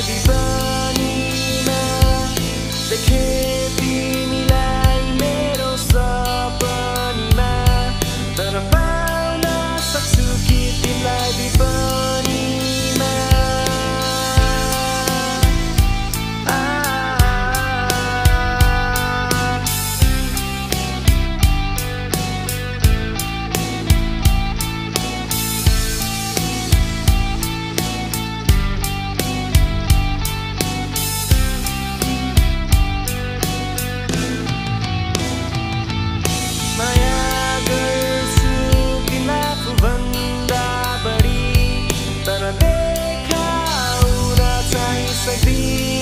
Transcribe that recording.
I'd be be